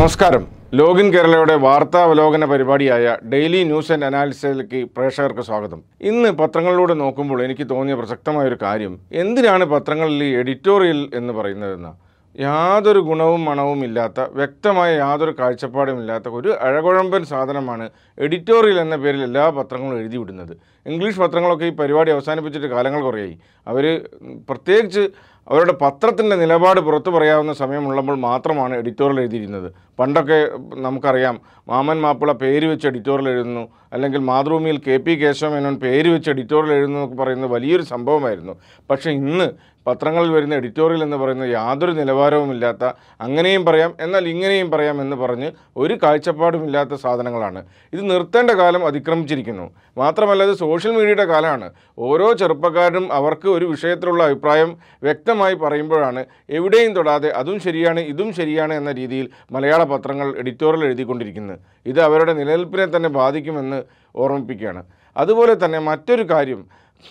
നമസ്കാരം. ലോഗിൻ കേരളയുടെ വാർത്താവലോകന പരിപാടിയായ ഡെയിലി ന്യൂസ് ആൻഡ് അനാലിസിസിലേക്ക് പ്രേക്ഷകർക്ക് സ്വാഗതം. ഇന്ന് പത്രങ്ങളിലൂടെ നോക്കുമ്പോൾ എനിക്ക് തോന്നിയ പ്രസക്തമായ ഒരു കാര്യം. എന്തിനാണ് പത്രങ്ങളിൽ ഈ എഡിറ്റോറിയൽ എന്ന് പറയുന്നതെന്ന്? യാതൊരു ഗുണവും മണവും ഇല്ലാത്ത വ്യക്തമായ യാതൊരു കാഴ്ചപ്പാടും ഇല്ലാത്ത ഒരു അഴകുഴമ്പൻ സാധനമാണ് എഡിറ്റോറിയൽ എന്ന പേരിൽ എല്ലാ പത്രങ്ങളും എഴുതി വിടുന്നത്. ഇംഗ്ലീഷ് പത്രങ്ങളൊക്കെ ഈ പരിപാടി അവസാനിപ്പിച്ചിട്ട് കാലങ്ങൾ കുറയായി. അവർ പ്രത്യേകിച്ച് അവരുടെ പത്രത്തിന്റെ നിലപാട് പുറത്തു പറയാവുന്ന സമയമുള്ളപ്പോൾ മാത്രമാണ് എഡിറ്റോറിയൽ എഴുതിയിരുന്നത്. പണ്ടൊക്കെ നമുക്കറിയാം മാമൻ മാപ്പിള പേര് വെച്ച് എഡിറ്റോറിയൽ എഴുതുന്നു അല്ലെങ്കിൽ മാതൃഭൂമിയിൽ കെ പി കേശവമേനോൻ പേര് വെച്ച് എഡിറ്റോറിയൽ എഴുതുന്നതൊക്കെ പറയുന്നത് വലിയൊരു സംഭവമായിരുന്നു. പക്ഷേ ഇന്ന് പത്രങ്ങളിൽ വരുന്ന എഡിറ്റോറിയൽ എന്ന് പറയുന്നത് യാതൊരു നിലവാരവുമില്ലാത്ത അങ്ങനെയും പറയാം എന്നാൽ ഇങ്ങനെയും പറയാം എന്ന് പറഞ്ഞ് ഒരു കാഴ്ചപ്പാടുമില്ലാത്ത സാധനങ്ങളാണ്. ഇത് നിർത്തേണ്ട കാലം അതിക്രമിച്ചിരിക്കുന്നു. മാത്രമല്ല ഇത് സോഷ്യൽ മീഡിയയുടെ കാലമാണ്. ഓരോ ചെറുപ്പക്കാരും അവർക്ക് ഒരു വിഷയത്തിലുള്ള അഭിപ്രായം വ്യക്തമായി പറയുമ്പോഴാണ് എവിടെയും തൊടാതെ അതും ശരിയാണ് ഇതും ശരിയാണ് എന്ന രീതിയിൽ മലയാള പത്രങ്ങൾ എഡിറ്റോറിയൽ എഴുതിക്കൊണ്ടിരിക്കുന്നത്. ഇത് അവരുടെ നിലനിൽപ്പിനെ തന്നെ ബാധിക്കുമെന്ന് ഓർമ്മിപ്പിക്കുകയാണ്. അതുപോലെ തന്നെ മറ്റൊരു കാര്യം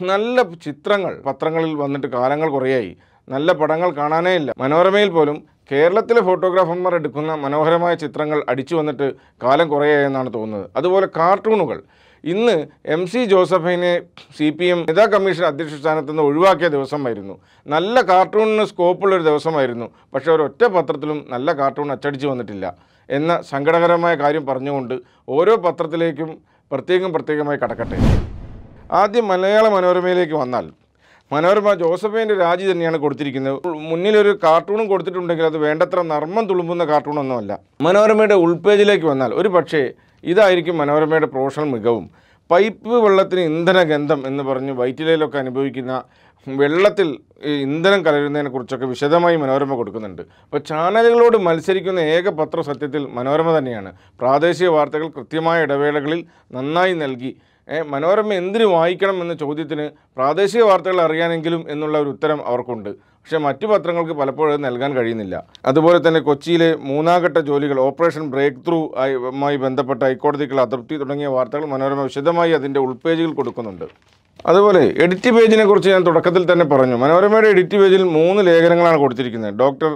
നല്ല ചിത്രങ്ങൾ പത്രങ്ങളിൽ വന്നിട്ട് കാലങ്ങൾ കുറേയായി. നല്ല പടങ്ങൾ കാണാനേ ഇല്ല. മനോരമയിൽ പോലും കേരളത്തിലെ ഫോട്ടോഗ്രാഫർമാർ എടുക്കുന്ന മനോഹരമായ ചിത്രങ്ങൾ അടിച്ചു വന്നിട്ട് കാലം കുറേയായി എന്നാണ് തോന്നുന്നത്. അതുപോലെ കാർട്ടൂണുകൾ. ഇന്ന് എം സി ജോസഫിനെ സി പി എം നേതാ കമ്മീഷൻ അധ്യക്ഷ സ്ഥാനത്ത് നിന്ന് ഒഴിവാക്കിയ ദിവസമായിരുന്നു നല്ല കാർട്ടൂണിന് സ്കോപ്പുള്ളൊരു ദിവസമായിരുന്നു. പക്ഷേ ഒരൊറ്റ പത്രത്തിലും നല്ല കാർട്ടൂൺ അച്ചടിച്ചു വന്നിട്ടില്ല എന്ന സങ്കടകരമായ കാര്യം പറഞ്ഞുകൊണ്ട് ഓരോ പത്രത്തിലേക്കും പ്രത്യേകം പ്രത്യേകമായി കടക്കട്ടെ. ആദ്യം മലയാള മനോരമയിലേക്ക് വന്നാൽ മനോരമ ജോസഫിന്റെ രാജി തന്നെയാണ് കൊടുത്തിരിക്കുന്നത്. മുന്നിലൊരു കാർട്ടൂണും കൊടുത്തിട്ടുണ്ടെങ്കിൽ അത് വേണ്ടത്ര നർമ്മം തുളുമ്പുന്ന കാർട്ടൂണൊന്നുമല്ല. മനോരമയുടെ ഉൾപേജിലേക്ക് വന്നാൽ ഒരു പക്ഷേ ഇതായിരിക്കും മനോരമയുടെ പ്രൊഫഷണൽ മികവും. പൈപ്പ് വെള്ളത്തിന് ഇന്ധന ഗന്ധം എന്ന് പറഞ്ഞ് വൈറ്റിലയിലൊക്കെ അനുഭവിക്കുന്ന വെള്ളത്തിൽ ഇന്ധനം കലരുന്നതിനെ കുറിച്ചൊക്കെ വിശദമായി മനോരമ കൊടുക്കുന്നുണ്ട്. അപ്പോൾ ചാനലുകളോട് മത്സരിക്കുന്ന ഏക പത്ര സത്യത്തിൽ മനോരമ തന്നെയാണ്. പ്രാദേശിക വാർത്തകൾ കൃത്യമായ ഇടവേളകളിൽ നന്നായി നൽകി മനോരമ എന്തിനു വായിക്കണം എന്ന ചോദ്യത്തിന് പ്രാദേശിക വാർത്തകൾ അറിയാനെങ്കിലും എന്നുള്ള ഒരു ഉത്തരം അവർക്കുണ്ട്. പക്ഷേ മറ്റു പത്രങ്ങൾക്ക് പലപ്പോഴും നൽകാൻ കഴിയുന്നില്ല. അതുപോലെ തന്നെ കൊച്ചിയിലെ മൂന്നാംഘട്ട ജോലികൾ ഓപ്പറേഷൻ ബ്രേക്ക് ത്രൂ ആയി ബന്ധപ്പെട്ട ഹൈക്കോടതിക്കുള്ള അതൃപ്തി തുടങ്ങിയ വാർത്തകൾ മനോരമ വിശദമായി അതിന്റെ ഉൾപേജുകൾ കൊടുക്കുന്നുണ്ട്. അതുപോലെ എഡിറ്റ് പേജിനെ കുറിച്ച് ഞാൻ തുടക്കത്തിൽ തന്നെ പറഞ്ഞു. മനോരമയുടെ എഡിറ്റ് പേജിൽ മൂന്ന് ലേഖനങ്ങളാണ് കൊടുത്തിരിക്കുന്നത്. ഡോക്ടർ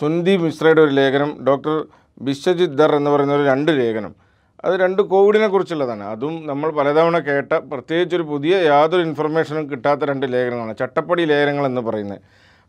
സുന്ദി മിശ്രയുടെ ഒരു ലേഖനം ഡോക്ടർ ബിശ്വജിത് ദർ എന്ന് പറയുന്ന ഒരു രണ്ട് ലേഖനം. അത് രണ്ട് കോവിഡിനെ കുറിച്ചുള്ളതാണ്. അതും നമ്മൾ പലതവണ കേട്ട പ്രത്യേകിച്ച് ഒരു പുതിയ യാതൊരു ഇൻഫർമേഷനും കിട്ടാത്ത രണ്ട് ലേഖനങ്ങളാണ്. ചട്ടപ്പടി ലേഖനങ്ങൾ എന്ന് പറയുന്നത്.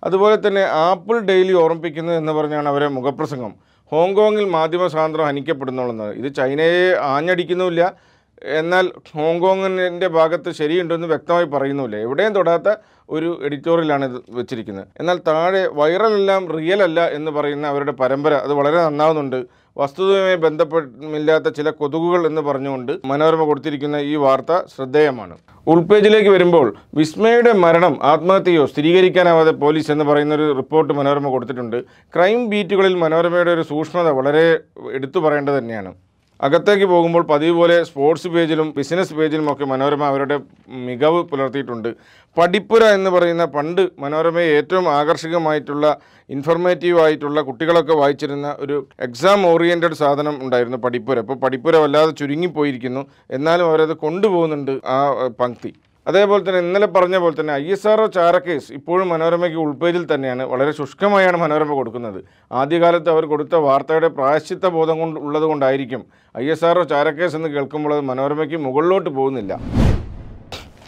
അതുപോലെ തന്നെ ആപ്പിൾ ഡെയിലി ഓർമ്മിപ്പിക്കുന്നത് എന്ന് പറഞ്ഞാണ് അവരെ മുഖപ്രസംഗം. ഹോങ്കോങ്ങിൽ മാധ്യമ സ്വാതന്ത്ര്യം ഹനിക്കപ്പെടുന്നുള്ളത്. ഇത് ചൈനയെ ആഞ്ഞടിക്കുന്നുമില്ല. എന്നാൽ ഹോങ്കോങ്ങിന്റെ ഭാഗത്ത് ശരിയുണ്ടെന്ന് വ്യക്തമായി പറയുന്നുമില്ല. എവിടെയും തൊടാത്ത ഒരു എഡിറ്റോറിയലാണ് ഇത് വെച്ചിരിക്കുന്നത്. എന്നാൽ താഴെ വൈറലെല്ലാം റിയൽ അല്ല എന്ന് പറയുന്ന അവരുടെ പരമ്പര അത് വളരെ നന്നാവുന്നുണ്ട്. വസ്തുതയുമായി ബന്ധപ്പെട്ടില്ലാത്ത ചില കൊതുകുകൾ എന്ന് പറഞ്ഞുകൊണ്ട് മനോരമ കൊടുത്തിരിക്കുന്ന ഈ വാർത്ത ശ്രദ്ധേയമാണ്. ഉൾപേജിലേക്ക് വരുമ്പോൾ വിസ്മയുടെ മരണം ആത്മഹത്യയോ സ്ഥിരീകരിക്കാനാവാതെ പോലീസ് എന്ന് പറയുന്ന ഒരു റിപ്പോർട്ട് മനോരമ കൊടുത്തിട്ടുണ്ട്. ക്രൈം ബീറ്റുകളിൽ മനോരമയുടെ ഒരു സൂക്ഷ്മത വളരെ എടുത്തു പറയേണ്ടത് തന്നെയാണ്. അകത്തേക്ക് പോകുമ്പോൾ പതിവ് പോലെ സ്പോർട്സ് പേജിലും ബിസിനസ് പേജിലും ഒക്കെ മനോരമ അവരുടെ മികവ് പുലർത്തിയിട്ടുണ്ട്. പഠിപ്പുര എന്ന് പറയുന്ന പണ്ട് മനോരമയെ ഏറ്റവും ആകർഷകമായിട്ടുള്ള ഇൻഫർമേറ്റീവ് ആയിട്ടുള്ള കുട്ടികളൊക്കെ വായിച്ചിരുന്ന ഒരു എക്സാം ഓറിയന്റഡ് സാധനം ഉണ്ടായിരുന്നു പഠിപ്പുര. ഇപ്പോൾ പഠിപ്പുര വല്ലാതെ ചുരുങ്ങിപ്പോയിരിക്കുന്നു. എന്നാലും അവരത് കൊണ്ടുപോകുന്നുണ്ട് ആ പങ്ക്തി. അതേപോലെ തന്നെ ഇന്നലെ പറഞ്ഞ പോലെ തന്നെ ഐ എസ് ആർ ഒ ചാരക്കേസ് ഇപ്പോഴും മനോരമയ്ക്ക് ഉൾപേജിൽ തന്നെയാണ്. വളരെ ശുഷ്കമായാണ് മനോരമ കൊടുക്കുന്നത്. ആദ്യകാലത്ത് അവർ കൊടുത്ത വാർത്തയുടെ പ്രായശ്ചിത്ത ബോധം കൊണ്ട് ഉള്ളത് കൊണ്ടായിരിക്കും ഐ എസ് ആർ ഒ ചാരക്കേസ് എന്ന് കേൾക്കുമ്പോൾ അത് മനോരമയ്ക്ക് മുകളിലോട്ട് പോകുന്നില്ല.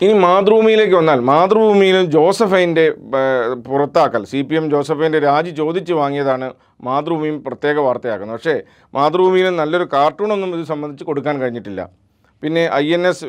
ഇനി മാതൃഭൂമിയിലേക്ക് വന്നാൽ മാതൃഭൂമിയിൽ ജോസഫൈന്റെ പുറത്താക്കൽ. സി പി എം ജോസഫൈന്റെ രാജി ചോദിച്ച് വാങ്ങിയതാണ് മാതൃഭൂമിയും പ്രത്യേക വാർത്തയാക്കുന്നത്. പക്ഷേ മാതൃഭൂമിയിൽ നല്ലൊരു കാർട്ടൂണൊന്നും ഇത് സംബന്ധിച്ച് കൊടുക്കാൻ കഴിഞ്ഞിട്ടില്ല. പിന്നെ ഐ എൻ എസ്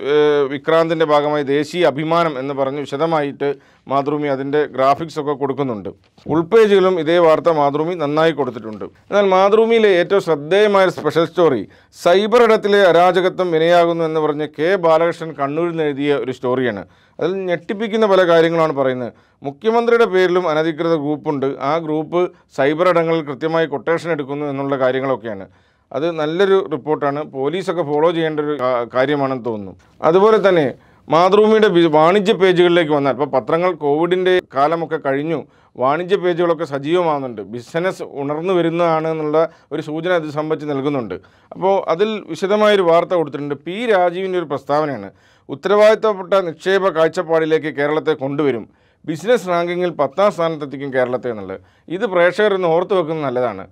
വിക്രാന്തിന്റെ ഭാഗമായി ദേശീയ അഭിമാനം എന്ന് പറഞ്ഞ് വിശദമായിട്ട് മാതൃഭൂമി അതിന്റെ ഗ്രാഫിക്സ് ഒക്കെ കൊടുക്കുന്നുണ്ട്. ഉൾപേജുകളും ഇതേ വാർത്ത മാതൃഭൂമി നന്നായി കൊടുത്തിട്ടുണ്ട്. എന്നാൽ മാതൃഭൂമിയിലെ ഏറ്റവും ശ്രദ്ധേയമായ സ്പെഷ്യൽ സ്റ്റോറി സൈബർ ഇടത്തിലെ അരാജകത്വം വിനയാകുന്നു എന്ന് പറഞ്ഞ് കെ ബാലകൃഷ്ണൻ കണ്ണൂരിൽ എഴുതിയ ഒരു സ്റ്റോറിയാണ് അതിൽ ഞെട്ടിപ്പിക്കുന്ന പല കാര്യങ്ങളാണ് പറയുന്നത്. മുഖ്യമന്ത്രിയുടെ പേരിലും അനധികൃത ഗ്രൂപ്പുണ്ട് ആ ഗ്രൂപ്പ് സൈബർ ഇടങ്ങളിൽ കൃത്യമായി കൊട്ടേഷൻ എടുക്കുന്നു എന്നുള്ള കാര്യങ്ങളൊക്കെയാണ്. അത് നല്ലൊരു റിപ്പോർട്ടാണ്. പോലീസൊക്കെ ഫോളോ ചെയ്യേണ്ട ഒരു കാര്യമാണെന്ന് തോന്നുന്നു. അതുപോലെ തന്നെ മാതൃഭൂമിയുടെ വാണിജ്യ പേജുകളിലേക്ക് വന്നാൽ ഇപ്പോൾ പത്രങ്ങൾ കോവിഡിന്റെ കാലമൊക്കെ കഴിഞ്ഞു വാണിജ്യ പേജുകളൊക്കെ സജീവമാകുന്നുണ്ട് ബിസിനസ് ഉണർന്നു വരുന്നതാണ് എന്നുള്ള ഒരു സൂചന ഇത് സംബന്ധിച്ച് നൽകുന്നുണ്ട്. അപ്പോൾ അതിൽ വിശദമായൊരു വാർത്ത കൊടുത്തിട്ടുണ്ട്. പി രാജീവിന്റെ ഒരു പ്രസ്താവനയാണ്. ഉത്തരവാദിത്തപ്പെട്ട നിക്ഷേപ കാഴ്ചപ്പാടിലേക്ക് കേരളത്തെ കൊണ്ടുവരും. ബിസിനസ് റാങ്കിങ്ങിൽ പത്താം സ്ഥാനത്തെത്തിക്കും കേരളത്തെ എന്നുള്ളത്. ഇത് പ്രേക്ഷകർ ഇന്ന് ഓർത്തു വെക്കുന്നത് നല്ലതാണ്.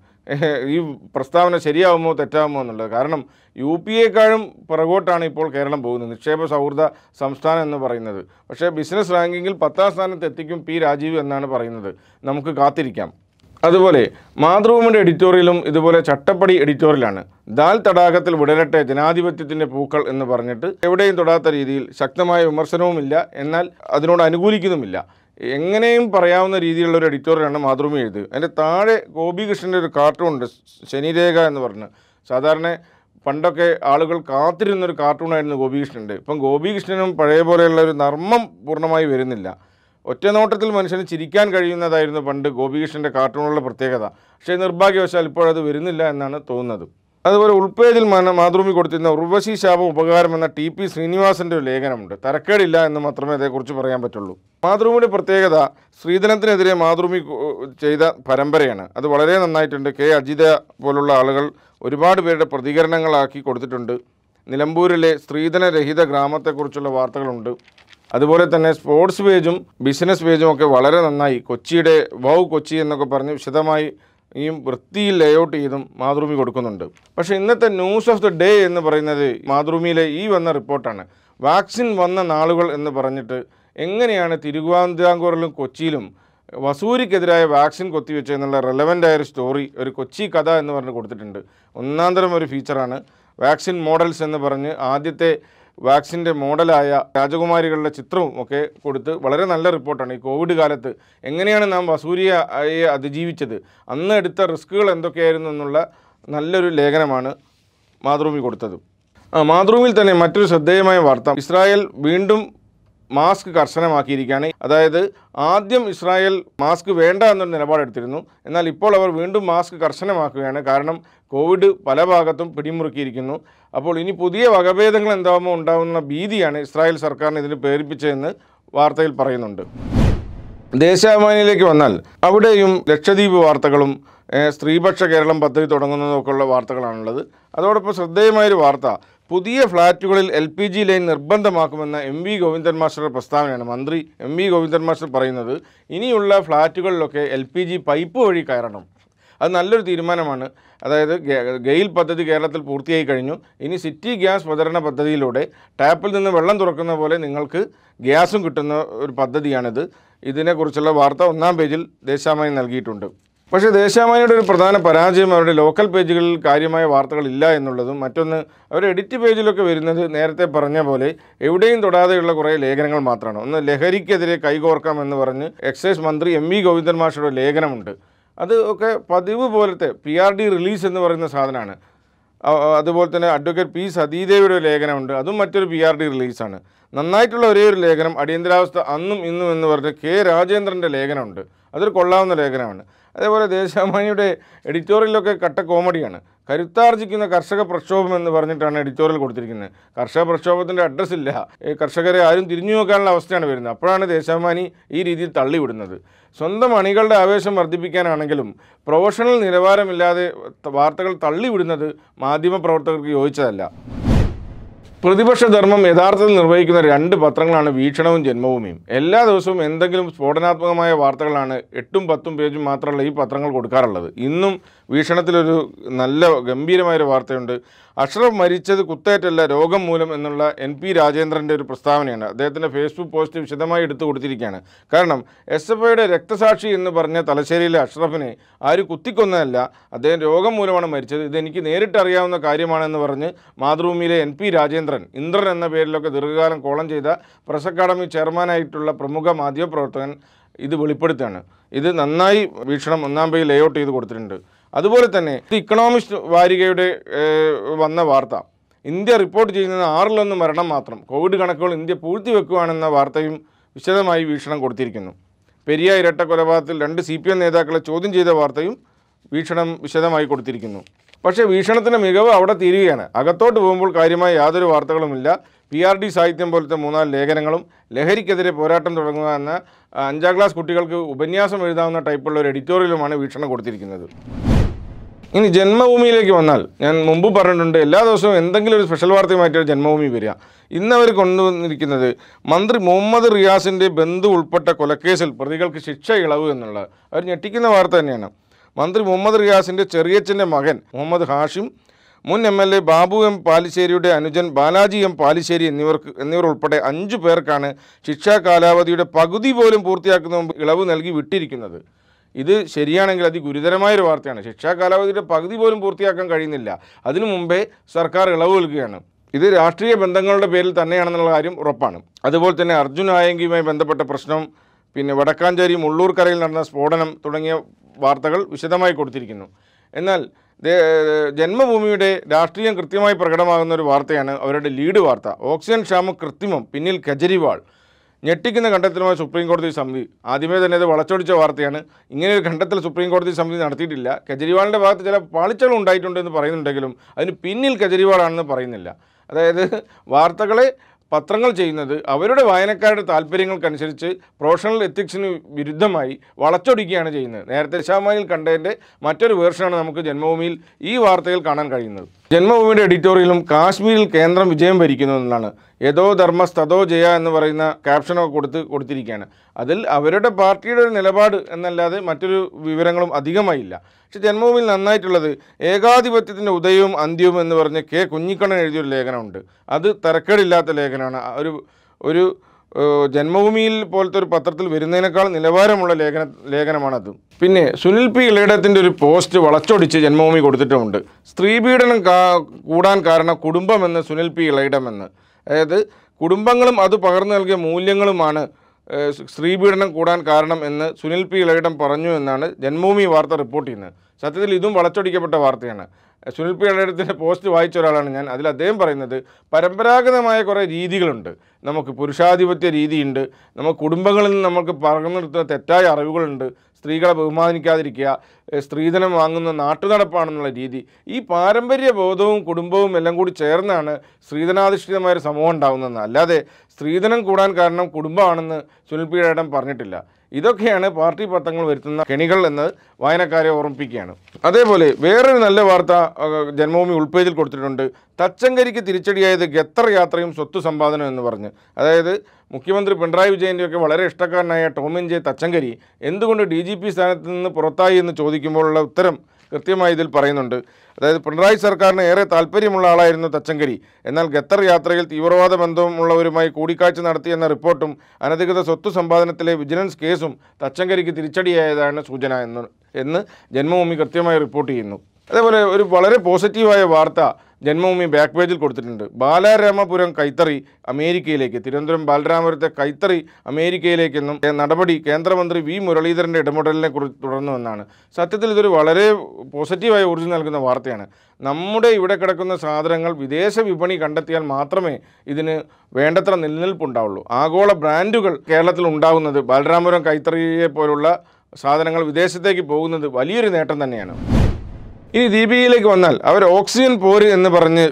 ഈ പ്രസ്താവന ശരിയാവുമോ തെറ്റാവുമോ എന്നുള്ളത്. കാരണം യു പി എക്കാളും പുറകോട്ടാണ് ഇപ്പോൾ കേരളം പോകുന്നത്. നിക്ഷേപ സൗഹൃദ സംസ്ഥാനം എന്ന് പറയുന്നത്. പക്ഷേ ബിസിനസ് റാങ്കിങ്ങിൽ പത്താം സ്ഥാനത്ത് എത്തിക്കും പി രാജീവ് എന്നാണ് പറയുന്നത്. നമുക്ക് കാത്തിരിക്കാം. അതുപോലെ മാതൃഭൂമിയുടെ എഡിറ്റോറിയലും ഇതുപോലെ ചട്ടപ്പടി എഡിറ്റോറിയലാണ്. ദാൽ തടാകത്തിൽ വിടരട്ടെ ജനാധിപത്യത്തിന്റെ പൂക്കൾ എന്ന് പറഞ്ഞിട്ട് എവിടെയും തൊടാത്ത രീതിയിൽ ശക്തമായ വിമർശനവുമില്ല. എന്നാൽ അതിനോട് അനുകൂലിക്കുന്നുമില്ല. എങ്ങനെയും പറയാവുന്ന രീതിയിലുള്ള ഒരു എഡിറ്റോറിയലാണ് മാതൃഭൂമി എഴുതി അതിന്റെ താഴെ ഗോപികൃഷ്ണന്റെ ഒരു കാർട്ടൂൺ ഉണ്ട് ശനിരേഖ എന്ന് പറഞ്ഞ്. സാധാരണ പണ്ടൊക്കെ ആളുകൾ കാത്തിരുന്നൊരു കാർട്ടൂണായിരുന്നു ഗോപികൃഷ്ണന്റെ ഇപ്പം ഗോപികൃഷ്ണനും പഴയ പോലെയുള്ള ഒരു നർമ്മം പൂർണമായി വരുന്നില്ല. ഒറ്റ നോട്ടത്തിൽ മനുഷ്യന് ചിരിക്കാൻ കഴിയുന്നതായിരുന്നു പണ്ട് ഗോപികൃഷ്ണന്റെ കാർട്ടൂണുകളുടെ പ്രത്യേകത. പക്ഷേ നിർഭാഗ്യവശാൽ ഇപ്പോഴത് വരുന്നില്ല എന്നാണ് തോന്നുന്നത്. അതുപോലെ ഉൾപേജിൽ മാതൃഭൂമി കൊടുത്തിരുന്ന ഉർവശി ശാപം ഉപകാരം എന്ന ടി പി ശ്രീനിവാസന്റെ ഒരു ലേഖനമുണ്ട്. തരക്കേടില്ല എന്ന് മാത്രമേ അതേക്കുറിച്ച് പറയാൻ പറ്റുള്ളൂ. മാതൃഭൂമിയുടെ പ്രത്യേകത സ്ത്രീധനത്തിനെതിരെ മാതൃഭൂമി ചെയ്ത പരമ്പരയാണ്. അത് വളരെ നന്നായിട്ടുണ്ട്. കെ. അജിത പോലുള്ള ആളുകൾ ഒരുപാട് പേരുടെ പ്രതികരണങ്ങളാക്കി കൊടുത്തിട്ടുണ്ട്. നിലമ്പൂരിലെ സ്ത്രീധനരഹിത ഗ്രാമത്തെക്കുറിച്ചുള്ള വാർത്തകളുണ്ട്. അതുപോലെ തന്നെ സ്പോർട്സ് പേജും ബിസിനസ് പേജും ഒക്കെ വളരെ നന്നായി. കൊച്ചിയുടെ വൗ കൊച്ചി എന്നൊക്കെ പറഞ്ഞ് വിശദമായി ഈ വൃത്തിയിൽ ലേഔട്ട് ചെയ്തും മാതൃഭൂമി കൊടുക്കുന്നുണ്ട്. പക്ഷേ ഇന്നത്തെ ന്യൂസ് ഓഫ് ദി ഡേ എന്ന് പറയുന്നത് മാതൃഭൂമിയിലെ ഈ വന്ന റിപ്പോർട്ടാണ് വാക്സിൻ വന്ന നാളുകൾ എന്ന് പറഞ്ഞിട്ട് എങ്ങനെയാണ് തിരുവിതാംകൂറിലും കൊച്ചിയിലും വസൂരിക്കെതിരായ വാക്സിൻ കൊത്തിവെച്ചെന്നുള്ള റെലവന്റ് ആയൊരു സ്റ്റോറി ഒരു കൊച്ചി കഥ എന്ന് പറഞ്ഞ് കൊടുത്തിട്ടുണ്ട്. ഒന്നാന്തരം ഒരു ഫീച്ചറാണ് വാക്സിൻ മോഡൽസ് എന്ന് പറഞ്ഞ് ആദ്യത്തെ വാക്സിന്റെ മോഡലായ രാജകുമാരികളുടെ ചിത്രവും ഒക്കെ കൊടുത്ത് വളരെ നല്ല റിപ്പോർട്ടാണ് ഈ കോവിഡ് കാലത്ത്. എങ്ങനെയാണ് നാം വസൂരിയെ അതിജീവിച്ചത്? അന്ന് എടുത്ത റിസ്കുകൾ എന്തൊക്കെയായിരുന്നു എന്നുള്ള നല്ലൊരു ലേഖനമാണ് മാതൃഭൂമി കൊടുത്തത്. മാതൃഭൂമിയിൽ തന്നെ മറ്റൊരു ശ്രദ്ധേയമായ വാർത്ത. ഇസ്രായേൽ വീണ്ടും മാസ്ക് കർശനമാക്കിയിരിക്കുകയാണ്. അതായത് ആദ്യം ഇസ്രായേൽ മാസ്ക് വേണ്ട എന്നൊരു നിലപാടെടുത്തിരുന്നു. എന്നാൽ ഇപ്പോൾ അവർ വീണ്ടും മാസ്ക് കർശനമാക്കുകയാണ്. കാരണം കോവിഡ് പല ഭാഗത്തും പിടിമുറുക്കിയിരിക്കുന്നു. അപ്പോൾ ഇനി പുതിയ വകഭേദങ്ങൾ എന്താകുമോ ഉണ്ടാകുന്ന ഭീതിയാണ് ഇസ്രായേൽ സർക്കാരിനെ ഇതിന് പ്രേരിപ്പിച്ചതെന്ന് വാർത്തയിൽ പറയുന്നുണ്ട്. ദേശാഭിമാനിയിലേക്ക് വന്നാൽ അവിടെയും ലക്ഷദ്വീപ് വാർത്തകളും സ്ത്രീപക്ഷ കേരളം പദ്ധതി തുടങ്ങുന്നതൊക്കെയുള്ള വാർത്തകളാണുള്ളത്. അതോടൊപ്പം ശ്രദ്ധേയമായൊരു വാർത്ത പുതിയ ഫ്ളാറ്റുകളിൽ എൽ പി ജി ലൈൻ നിർബന്ധമാക്കുമെന്ന എം വി ഗോവിന്ദൻ മാസ്റ്ററുടെ പ്രസ്താവനയാണ്. മന്ത്രി എം വി ഗോവിന്ദൻ മാസ്റ്റർ പറയുന്നത് ഇനിയുള്ള ഫ്ളാറ്റുകളിലൊക്കെ എൽ പി ജി പൈപ്പ് വഴി കയറണം. അത് നല്ലൊരു തീരുമാനമാണ്. അതായത് ഗെയിൽ പദ്ധതി കേരളത്തിൽ പൂർത്തിയായി കഴിഞ്ഞു. ഇനി സിറ്റി ഗ്യാസ് വിതരണ പദ്ധതിയിലൂടെ ടാപ്പിൽ നിന്ന് വെള്ളം തുറക്കുന്ന പോലെ നിങ്ങൾക്ക് ഗ്യാസും കിട്ടുന്ന ഒരു പദ്ധതിയാണിത്. ഇതിനെക്കുറിച്ചുള്ള വാർത്ത ഒന്നാം പേജിൽ ദേശാമായി നൽകിയിട്ടുണ്ട്. പക്ഷേ ദേശാമാനിയുടെ ഒരു പ്രധാന പരാജയം അവരുടെ ലോക്കൽ പേജുകളിൽ കാര്യമായ വാർത്തകളില്ല എന്നുള്ളതും മറ്റൊന്ന് അവർ എഡിറ്റ് പേജിലൊക്കെ വരുന്നത് നേരത്തെ പറഞ്ഞ പോലെ എവിടെയും തൊടാതെയുള്ള കുറേ ലേഖനങ്ങൾ മാത്രമാണ്. ഒന്ന് ലഹരിക്കെതിരെ കൈകോർക്കാം എന്ന് പറഞ്ഞ് എക്സൈസ് മന്ത്രി എം വി ഗോവിന്ദൻ മാഷയുടെ ലേഖനമുണ്ട്. അത് ഒക്കെ പതിവ് പോലത്തെ പി ആർ ഡി റിലീസ് എന്ന് പറയുന്ന സാധനമാണ്. അതുപോലെ തന്നെ അഡ്വക്കേറ്റ് പി സതീദേവിയുടെ ലേഖനമുണ്ട്. അതും മറ്റൊരു പി ആർ ഡി റിലീസാണ് നന്നായിട്ടുള്ള ഒരേ ഒരു ലേഖനം അടിയന്തരാവസ്ഥ അന്നും ഇന്നും എന്ന് പറഞ്ഞ് കെ രാജേന്ദ്രന്റെ ലേഖനമുണ്ട്. അതൊരു കൊള്ളാവുന്ന ലേഖനമാണ്. അതേപോലെ ദേശാഭിമാനിയുടെ എഡിറ്റോറിയലൊക്കെ കട്ട കോമഡിയാണ്. കരുത്താർജിക്കുന്ന കർഷക പ്രക്ഷോഭം എന്ന് പറഞ്ഞിട്ടാണ് എഡിറ്റോറിയൽ കൊടുത്തിരിക്കുന്നത്. കർഷക പ്രക്ഷോഭത്തിന്റെ അഡ്രസ്സ് ഇല്ല. കർഷകരെ ആരും തിരിഞ്ഞു നോക്കാനുള്ള അവസ്ഥയാണ് വരുന്നത്. അപ്പോഴാണ് ദേശാഭിമാനി ഈ രീതിയിൽ തള്ളിവിടുന്നത്. സ്വന്തം അണികളുടെ ആവേശം വർദ്ധിപ്പിക്കാനാണെങ്കിലും പ്രൊഫഷണൽ നിലവാരമില്ലാതെ വാർത്തകൾ തള്ളിവിടുന്നത് മാധ്യമപ്രവർത്തകർക്ക് യോജിച്ചതല്ല. പ്രതിപക്ഷ ധർമ്മം യഥാർത്ഥത്തിൽ നിർവഹിക്കുന്ന രണ്ട് പത്രങ്ങളാണ് വീക്ഷണവും ജന്മഭൂമിയും. എല്ലാ ദിവസവും എന്തെങ്കിലും സ്ഫോടനാത്മകമായ വാർത്തകളാണ് എട്ടും പത്തും പേജും മാത്രമല്ല ഈ പത്രങ്ങൾ കൊടുക്കാറുള്ളത്. ഇന്നും വീക്ഷണത്തിലൊരു നല്ല ഗംഭീരമായൊരു വാർത്തയുണ്ട്. അഷ്റഫ് മരിച്ചത് കുത്തേറ്റല്ല രോഗം മൂലം എന്നുള്ള എൻ പി രാജേന്ദ്രന്റെ ഒരു പ്രസ്താവനയാണ്. അദ്ദേഹത്തിന്റെ ഫേസ്ബുക്ക് പോസ്റ്റ് വിശദമായി എടുത്തു കൊടുത്തിരിക്കുകയാണ്. കാരണം എസ് എഫ് ഐയുടെ രക്തസാക്ഷി എന്ന് പറഞ്ഞ തലശ്ശേരിയിലെ അഷ്റഫിനെ ആര് കുത്തിക്കൊന്നതല്ല അദ്ദേഹം രോഗം മൂലമാണ് മരിച്ചത്. ഇതെനിക്ക് നേരിട്ട് അറിയാവുന്ന കാര്യമാണെന്ന് പറഞ്ഞ് മാതൃഭൂമിയിലെ എൻ പി രാജേന്ദ്രൻ ഇന്ദ്രൻ എന്ന പേരിലൊക്കെ ദീർഘകാലം കോളം ചെയ്ത പ്രസ് അക്കാഡമി ചെയർമാനായിട്ടുള്ള പ്രമുഖ മാധ്യമപ്രവർത്തകൻ ഇത് വെളിപ്പെടുത്തുകയാണ്. ഇത് നന്നായി വീക്ഷണം ഒന്നാം പേജ് ലേഔട്ട് ചെയ്ത് കൊടുത്തിട്ടുണ്ട്. അതുപോലെ തന്നെ ഇക്കണോമിസ്റ്റ് വാരികയുടെ വന്ന വാർത്ത. ഇന്ത്യ റിപ്പോർട്ട് ചെയ്യുന്നത് ആറിലൊന്ന് മരണം മാത്രം. കോവിഡ് കണക്കുകൾ ഇന്ത്യ പൂഴ്ത്തിവെക്കുകയാണെന്ന വാർത്തയും വിശദമായി വീക്ഷണം കൊടുത്തിരിക്കുന്നു. പെരിയ ഇരട്ട കൊലപാതകത്തിൽ രണ്ട് സി പി എം നേതാക്കളെ ചോദ്യം ചെയ്ത വാർത്തയും വീക്ഷണം വിശദമായി കൊടുത്തിരിക്കുന്നു. പക്ഷേ വീക്ഷണത്തിന്റെ മികവ് അവിടെ തീരുകയാണ്. അകത്തോട്ട് പോകുമ്പോൾ കാര്യമായ യാതൊരു വാർത്തകളുമില്ല. പി ആർ ഡി സാഹിത്യം പോലത്തെ മൂന്നാൽ ലേഖനങ്ങളും ലഹരിക്കെതിരെ പോരാട്ടം തുടങ്ങുക എന്ന അഞ്ചാം ക്ലാസ് കുട്ടികൾക്ക് ഉപന്യാസം എഴുതാവുന്ന ടൈപ്പുള്ള ഒരു എഡിറ്റോറിയലുമാണ് വീക്ഷണം കൊടുത്തിരിക്കുന്നത്. ഇനി ജന്മഭൂമിയിലേക്ക് വന്നാൽ ഞാൻ മുമ്പ് പറഞ്ഞിട്ടുണ്ട് എല്ലാ ദിവസവും എന്തെങ്കിലും ഒരു സ്പെഷ്യൽ വാർത്തയുമായിട്ടാണ് ജന്മഭൂമി വരിക. ഇന്നവർ കൊണ്ടുവന്നിരിക്കുന്നത് മന്ത്രി മുഹമ്മദ് റിയാസിന്റെ ബന്ധു ഉൾപ്പെട്ട കൊലക്കേസിൽ പ്രതികൾക്ക് ശിക്ഷ ഇളവ് എന്നുള്ളത് അവർ ഞെട്ടിക്കുന്ന വാർത്ത തന്നെയാണ്. മന്ത്രി മുഹമ്മദ് റിയാസിന്റെ ചെറിയച്ഛന്റെ മകൻ മുഹമ്മദ് ഹാഷിം മുൻ M L A Babu M പാലിശ്ശേരിയുടെ അനുജൻ ബാലാജി എം പാലിശ്ശേരി എന്നിവർക്ക് എന്നിവർ ഉൾപ്പെടെ അഞ്ചു പേർക്കാണ് ശിക്ഷാ കാലാവധിയുടെ പകുതി പോലും പൂർത്തിയാക്കുന്ന മുമ്പ് ഇളവ് നൽകി വിട്ടിരിക്കുന്നത്. ഇത് ശരിയാണെങ്കിൽ അതിഗുരുതരമായൊരു വാർത്തയാണ്. ശിക്ഷാ കാലാവധിയുടെ പകുതി പോലും പൂർത്തിയാക്കാൻ കഴിയുന്നില്ല. അതിനു മുമ്പേ സർക്കാർ ഇളവ് നൽകുകയാണ്. ഇത് രാഷ്ട്രീയ ബന്ധങ്ങളുടെ പേരിൽ തന്നെയാണെന്നുള്ള കാര്യം ഉറപ്പാണ്. അതുപോലെ തന്നെ അർജുൻ ആയങ്കിയുമായി ബന്ധപ്പെട്ട പ്രശ്നം പിന്നെ വടക്കാഞ്ചേരി മുള്ളൂർക്കരയിൽ നടന്ന സ്ഫോടനം തുടങ്ങിയ വാർത്തകൾ വിശദമായി കൊടുത്തിരിക്കുന്നു. എന്നാൽ ജന്മഭൂമിയുടെ രാഷ്ട്രീയം കൃത്യമായി പ്രകടമാകുന്ന ഒരു വാർത്തയാണ് അവരുടെ ലീഡ് വാർത്ത. ഓക്സിജൻ ക്ഷാമം കൃത്രിമം പിന്നിൽ കെജ്രിവാൾ. ഞെട്ടിക്കുന്ന കണ്ടെത്തലുമായി സുപ്രീം കോടതി സമിതി ആദ്യമേ തന്നെ ഇത് വളച്ചൊടിച്ച വാർത്തയാണ്. ഇങ്ങനെ ഒരു കണ്ടെത്തൽ സുപ്രീം കോടതി സമിതി നടത്തിയിട്ടില്ല. കെജ്രിവാളിന്റെ ഭാഗത്ത് ചില പാളിച്ചകൾ ഉണ്ടായിട്ടുണ്ടെന്ന് പറയുന്നുണ്ടെങ്കിലും അതിന് പിന്നിൽ കെജ്രിവാളാണെന്ന് പറയുന്നില്ല. അതായത് വാർത്തകളെ പത്രങ്ങൾ ചെയ്യുന്നത് അവരുടെ വായനക്കാരുടെ താല്പര്യങ്ങൾക്കനുസരിച്ച് പ്രൊഫഷണൽ എത്തിക്സിന് വിരുദ്ധമായി വളച്ചൊടിക്കുകയാണ് ചെയ്യുന്നത്. നേരത്തെ ഷാമായിൽ കണ്ടതിന്റെ മറ്റൊരു വേർഷനാണ് നമുക്ക് ജന്മഭൂമിയിൽ ഈ വാർത്തയിൽ കാണാൻ കഴിയുന്നത്. ജന്മഭൂമിയുടെ എഡിറ്റോറിയലും കാശ്മീരിൽ കേന്ദ്രം വിജയം ഭരിക്കുന്നു എന്നാണ്. യഥോ ധർമ്മ സ്ഥതോ ജയ എന്ന് പറയുന്ന ക്യാപ്ഷനൊക്കെ കൊടുത്ത് കൊടുത്തിരിക്കുകയാണ്. അതിൽ അവരുടെ പാർട്ടിയുടെ ഒരു നിലപാട് എന്നല്ലാതെ മറ്റൊരു വിവരങ്ങളും അധികമായില്ല. പക്ഷെ ജന്മഭൂമിയിൽ നന്നായിട്ടുള്ളത് ഏകാധിപത്യത്തിന്റെ ഉദയവും അന്ത്യവും എന്ന് പറഞ്ഞ് കെ കുഞ്ഞിക്കണ്ണൻ എഴുതിയൊരു ലേഖനമുണ്ട്. അത് തരക്കേടില്ലാത്ത ലേഖനമാണ്. ഒരു ഒരു ജന്മഭൂമിയിൽ പോലത്തെ ഒരു പത്രത്തിൽ വരുന്നതിനേക്കാൾ നിലവാരമുള്ള ലേഖന ലേഖനമാണത്. പിന്നെ സുനിൽ പി ഇളയിടത്തിന്റെ ഒരു പോസ്റ്റ് വളച്ചൊടിച്ച് ജന്മഭൂമി കൊടുത്തിട്ടുമുണ്ട്. സ്ത്രീപീഡനം കൂടാൻ കാരണം കുടുംബമെന്ന് സുനിൽ പി ഇളയിടമെന്ന്. അതായത് കുടുംബങ്ങളും അത് പകർന്നു നൽകിയ മൂല്യങ്ങളുമാണ് സ്ത്രീപീഡനം കൂടാൻ കാരണം എന്ന് സുനിൽ പി ഇളയിടം പറഞ്ഞു എന്നാണ് ജന്മഭൂമി വാർത്ത റിപ്പോർട്ട് ചെയ്യുന്നത്. സത്യത്തിൽ ഇതും വളച്ചൊടിക്കപ്പെട്ട വാർത്തയാണ്. സുനിൽ പി പോസ്റ്റ് വായിച്ച ഒരാളാണ് ഞാൻ. അതിൽ അദ്ദേഹം പറയുന്നത് പരമ്പരാഗതമായ കുറേ രീതികളുണ്ട്. നമുക്ക് പുരുഷാധിപത്യ രീതിയുണ്ട്. നമുക്ക് കുടുംബങ്ങളിൽ നിന്ന് നമുക്ക് പറഞ്ഞെടുത്ത തെറ്റായ അറിവുകളുണ്ട്. സ്ത്രീകളെ ബഹുമാനിക്കാതിരിക്കുക സ്ത്രീധനം വാങ്ങുന്ന നാട്ടുനടപ്പാണെന്നുള്ള രീതി. ഈ പാരമ്പര്യ ബോധവും കുടുംബവും എല്ലാം കൂടി ചേർന്നാണ് സ്ത്രീധനാധിഷ്ഠിതമായൊരു സമൂഹം ഉണ്ടാകുന്നതെന്ന് അല്ലാതെ സ്ത്രീധനം കൂടാൻ കാരണം കുടുംബമാണെന്ന് സുനിൽ പി ഇളയിടം പറഞ്ഞിട്ടില്ല. ഇതൊക്കെയാണ് പാർട്ടി പത്രങ്ങൾ വരുത്തുന്ന കെണികൾ എന്ന് വായനക്കാരെ ഓർമ്മിപ്പിക്കുകയാണ്. അതേപോലെ വേറൊരു നല്ല വാർത്ത ജന്മഭൂമി ഉൾപേജിൽ കൊടുത്തിട്ടുണ്ട്. തച്ചങ്കരിക്ക് തിരിച്ചടിയായത് ഖത്തർ യാത്രയും സ്വത്ത് സമ്പാദനം എന്ന് പറഞ്ഞ്. അതായത് മുഖ്യമന്ത്രി പിണറായി വിജയന്റെയൊക്കെ വളരെ ഇഷ്ടക്കാരനായ ടോമിൻ ജെ തച്ചങ്കരി എന്തുകൊണ്ട് ഡി സ്ഥാനത്ത് നിന്ന് പുറത്തായി എന്ന് ചോദിക്കുമ്പോഴുള്ള ഉത്തരം കൃത്യമായി ഇതിൽ പറയുന്നുണ്ട്. അതായത് പിണറായി സർക്കാരിന് ഏറെ താല്പര്യമുള്ള ആളായിരുന്നു തച്ചങ്കരി. എന്നാൽ ഖത്തർ യാത്രയിൽ തീവ്രവാദ ബന്ധമുള്ളവരുമായി കൂടിക്കാഴ്ച നടത്തിയെന്ന റിപ്പോർട്ടും അനധികൃത സ്വത്ത് സമ്പാദനത്തിലെ വിജിലൻസ് കേസും തച്ചങ്കരിക്ക് തിരിച്ചടിയായതാണ് സൂചന എന്ന് എന്ന് ജന്മഭൂമി കൃത്യമായി റിപ്പോർട്ട് ചെയ്യുന്നു. അതേപോലെ ഒരു വളരെ പോസിറ്റീവായ വാർത്ത ജന്മഭൂമി ബാക്ക് പേജിൽ കൊടുത്തിട്ടുണ്ട്. ബാലരാമപുരം കൈത്തറി അമേരിക്കയിലേക്ക് തിരുവനന്തപുരം ബാലരാമപുരത്തെ കൈത്തറി അമേരിക്കയിലേക്കെന്നും നടപടി കേന്ദ്രമന്ത്രി വി മുരളീധരന്റെ ഇടപെടലിനെ കുറിച്ച് തുടർന്നുവെന്നാണ് സത്യത്തിൽ ഇതൊരു വളരെ പോസിറ്റീവായ ഊർജം നൽകുന്ന വാർത്തയാണ്. നമ്മുടെ ഇവിടെ കിടക്കുന്ന സാധനങ്ങൾ വിദേശ വിപണി കണ്ടെത്തിയാൽ മാത്രമേ ഇതിന് വേണ്ടത്ര നിലനിൽപ്പുണ്ടാവുള്ളൂ. ആഗോള ബ്രാൻഡുകൾ കേരളത്തിൽ ഉണ്ടാകുന്നത് ബാലരാമപുരം കൈത്തറിയെ പോലുള്ള സാധനങ്ങൾ വിദേശത്തേക്ക് പോകുന്നത് വലിയൊരു നേട്ടം തന്നെയാണ്. ഇനി ദീപികയിലേക്ക് വന്നാൽ അവർ ഓക്സിജൻ പോര് എന്ന് പറഞ്ഞ്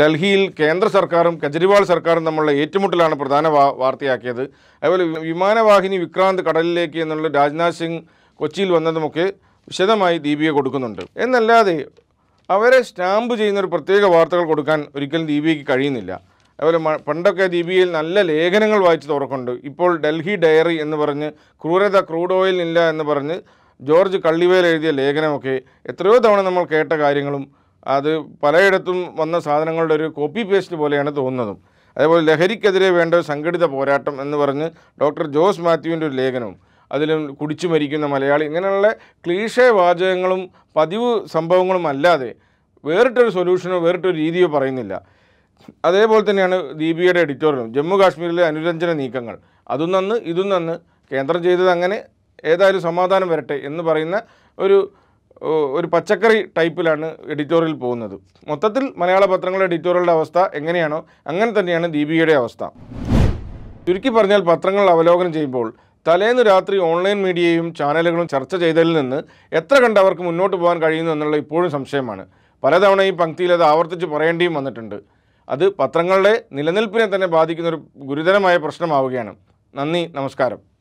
ഡൽഹിയിൽ കേന്ദ്ര സർക്കാരും കെജ്രിവാൾ സർക്കാരും തമ്മിലുള്ള ഏറ്റുമുട്ടലാണ് പ്രധാന വാർത്തയാക്കിയത്. അതുപോലെ വിമാനവാഹിനി വിക്രാന്ത് കടലിലേക്ക് എന്നുള്ള രാജ്നാഥ് സിംഗ് കൊച്ചിയിൽ വന്നതുമൊക്കെ വിശദമായി ദീപിക കൊടുക്കുന്നുണ്ട്. എന്നല്ലാതെ അവരെ സ്റ്റാമ്പ് ചെയ്യുന്ന ഒരു പ്രത്യേക വാർത്തകൾ കൊടുക്കാൻ ഒരിക്കലും ദീപികയ്ക്ക് കഴിയുന്നില്ല. അതുപോലെ പണ്ടൊക്കെ ദീപികയിൽ നല്ല ലേഖനങ്ങൾ വായിച്ച് തുറക്കുന്നുണ്ട് ഇപ്പോൾ ഡൽഹി ഡയറി എന്ന് പറഞ്ഞ് ക്രൂരത ക്രൂഡ് ഓയിൽ ഇല്ല എന്ന് പറഞ്ഞ് ജോർജ് കള്ളിവേൽ എഴുതിയ ലേഖനമൊക്കെ എത്രയോ തവണ നമ്മൾ കേട്ട കാര്യങ്ങളും അത് പലയിടത്തും വന്ന സാധനങ്ങളുടെ ഒരു കോപ്പി പേസ്റ്റ് പോലെയാണ് തോന്നുന്നതും. അതേപോലെ ലഹരിക്കെതിരെ വേണ്ട ഒരു സംഘടിത പോരാട്ടം എന്ന് പറഞ്ഞ് ഡോക്ടർ ജോസ് മാത്യുവിന്റെ ഒരു ലേഖനവും അതിലും കുടിച്ചു മരിക്കുന്ന മലയാളി ഇങ്ങനെയുള്ള ക്ലീഷേ വാചകങ്ങളും പതിവ് സംഭവങ്ങളും അല്ലാതെ വേറിട്ടൊരു സൊല്യൂഷനോ വേറിട്ടൊരു രീതിയോ പറയുന്നില്ല. അതേപോലെ തന്നെയാണ് ദീപികയുടെ എഡിറ്റോറിയലും ജമ്മു കാശ്മീരിലെ അനുരഞ്ജന നീക്കങ്ങൾ. അതും നന്ന് ഇതും നന്ന് കേന്ദ്രം ചെയ്തത് അങ്ങനെ ഏതായാലും സമാധാനം വരട്ടെ എന്ന് പറയുന്ന ഒരു ഒരു പച്ചക്കറി ടൈപ്പിലാണ് എഡിറ്റോറിയൽ പോകുന്നത്. മൊത്തത്തിൽ മലയാള പത്രങ്ങളുടെ എഡിറ്റോറിയലുടെ അവസ്ഥ എങ്ങനെയാണോ അങ്ങനെ തന്നെയാണ് ദീപികയുടെ അവസ്ഥ. ചുരുക്കി പറഞ്ഞാൽ പത്രങ്ങൾ അവലോകനം ചെയ്യുമ്പോൾ തലേന്ന് രാത്രി ഓൺലൈൻ മീഡിയയും ചാനലുകളും ചർച്ച ചെയ്തതിൽ നിന്ന് എത്ര കണ്ട് അവർക്ക് മുന്നോട്ട് പോകാൻ കഴിയുന്നു എന്നുള്ള ഇപ്പോഴും സംശയമാണ്. പലതവണ ഈ പങ്ക്തിയിൽ അത് ആവർത്തിച്ച് പറയേണ്ടിയും വന്നിട്ടുണ്ട്. അത് പത്രങ്ങളുടെ നിലനിൽപ്പിനെ തന്നെ ബാധിക്കുന്ന ഒരു ഗുരുതരമായ പ്രശ്നമാവുകയാണ്. നന്ദി നമസ്കാരം.